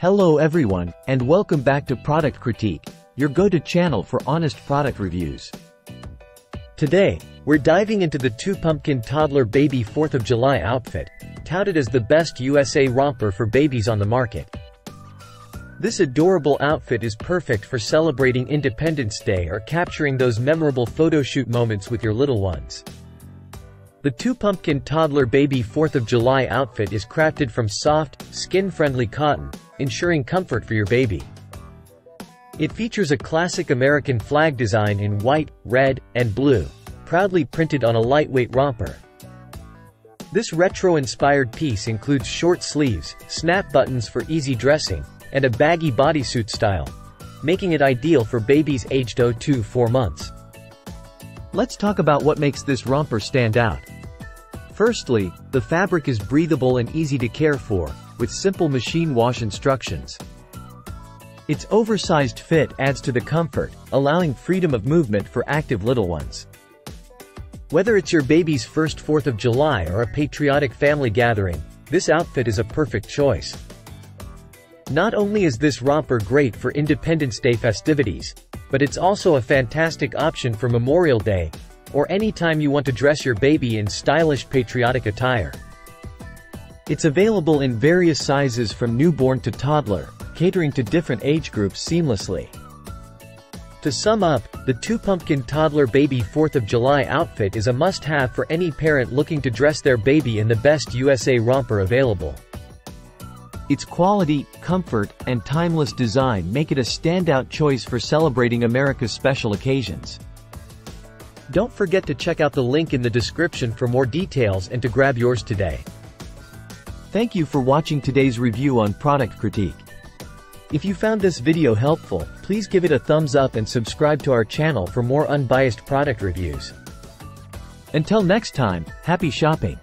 Hello everyone, and welcome back to Product Critique, your go-to channel for honest product reviews. Today, we're diving into the Twopumpkin Toddler Baby 4th of July outfit, touted as the best USA romper for babies on the market. This adorable outfit is perfect for celebrating Independence Day or capturing those memorable photo shoot moments with your little ones. The Twopumpkin Toddler Baby 4th of July outfit is crafted from soft, skin-friendly cotton, ensuring comfort for your baby. It features a classic American flag design in white, red, and blue, proudly printed on a lightweight romper. This retro-inspired piece includes short sleeves, snap buttons for easy dressing, and a baggy bodysuit style, making it ideal for babies aged 0 to 4 months. Let's talk about what makes this romper stand out. Firstly, the fabric is breathable and easy to care for, with simple machine wash instructions. Its oversized fit adds to the comfort, allowing freedom of movement for active little ones. Whether it's your baby's first 4th of July or a patriotic family gathering, this outfit is a perfect choice. Not only is this romper great for Independence Day festivities, but it's also a fantastic option for Memorial Day, or any time you want to dress your baby in stylish patriotic attire. It's available in various sizes from newborn to toddler, catering to different age groups seamlessly. To sum up, the Twopumpkin Toddler Baby 4th of July outfit is a must-have for any parent looking to dress their baby in the best USA romper available. Its quality, comfort, and timeless design make it a standout choice for celebrating America's special occasions. Don't forget to check out the link in the description for more details and to grab yours today. Thank you for watching today's review on Product Critique. If you found this video helpful, please give it a thumbs up and subscribe to our channel for more unbiased product reviews. Until next time, happy shopping!